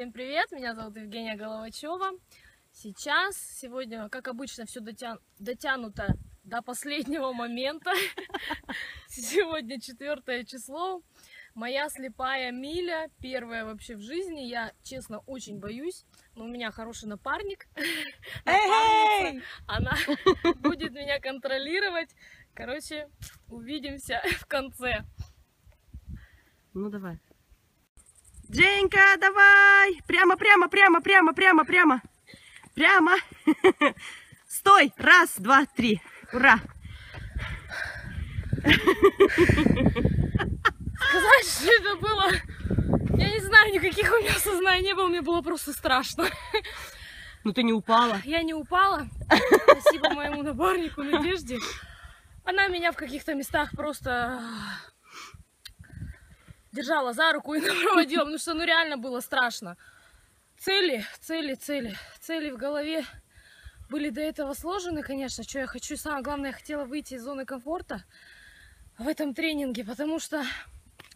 Всем привет, меня зовут Евгения Головачева. Сейчас, сегодня, как обычно, все дотя... дотянуто до последнего момента. Сегодня четвертое число. Моя слепая миля, первая вообще в жизни. Я, честно, очень боюсь. Но у меня хороший напарник. Она будет меня контролировать. Короче, увидимся в конце. Ну давай. Женька, давай! Прямо, прямо, прямо, прямо, прямо, прямо. Прямо. Стой! Раз, два, три. Ура! Сказать, что это было... Я не знаю, никаких у меня сознаний не было, мне было просто страшно. Ну ты не упала. Я не упала. Спасибо моему напарнику Надежде. Она меня в каких-то местах просто держала за руку и проводила, потому что ну реально было страшно. Цели, цели, цели, цели в голове были до этого сложены, конечно, что я хочу. Самое главное, я хотела выйти из зоны комфорта в этом тренинге, потому что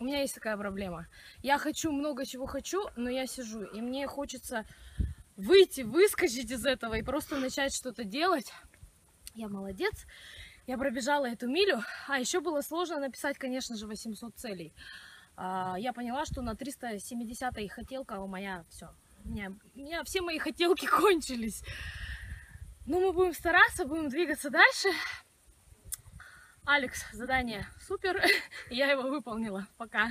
у меня есть такая проблема. Я хочу много чего хочу, но я сижу, и мне хочется выйти, выскочить из этого и просто начать что-то делать. Я молодец. Я пробежала эту милю. А еще было сложно написать, конечно же, 800 целей. А, я поняла, что на 370 хотелка у меня все. У меня, у меня все мои хотелки кончились. Но мы будем стараться, будем двигаться дальше. Алекс, задание супер. Я его выполнила. Пока.